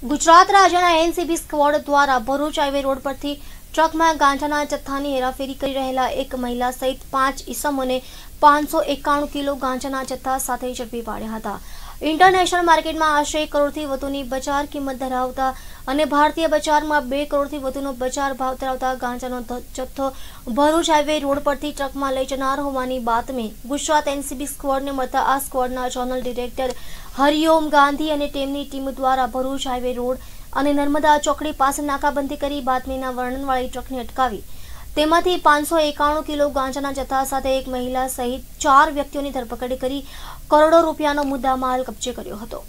ગુજરાત રાજ્યના NCB squad દ્વારા Bharuch highway road પરથી ટ્રકમાં ગાંજાના જથ્થાની હેરાફેરી કરી રહેલા એક મહિલા સહિત પાંચ ઇસમોને પાંચસો એકાણું કિલો ગાંજાના જથ્થા સાથે ઝડપી પાડ્યા હતા. ઇન્ટરનેશનલ માર્કેટમાં આશરે કરોડથી વધુની બજાર કિંમત ધરાવતા અને ભારતીય બજારમાં બે કરોડથી વધુનો બજાર ભાવ ધરાવતા ગાંજાનો જથ્થો ભરૂચ હાઈવે રોડ પરથી ટ્રકમાં લઈ જનાર હોવાની બાતમી ગુજરાત એનસીબી સ્કવોડને મળતા આ સ્કવોડના જોનલ ડિરેક્ટર હરિઓમ ગાંધી અને તેમની ટીમ દ્વારા ભરૂચ હાઈવે રોડ અને નર્મદા ચોકડી પાસે નાકાબંધી કરી બાતમીના વર્ણનવાળી ટ્રકને અટકાવી. તેમાંથી પાંચસો એકાણું કિલો ગાંજાના જથ્થા સાથે એક મહિલા સહિત ચાર વ્યક્તિઓની ધરપકડ કરી કરોડો રૂપિયાનો મુદ્દામાલ કબજે કર્યો હતો.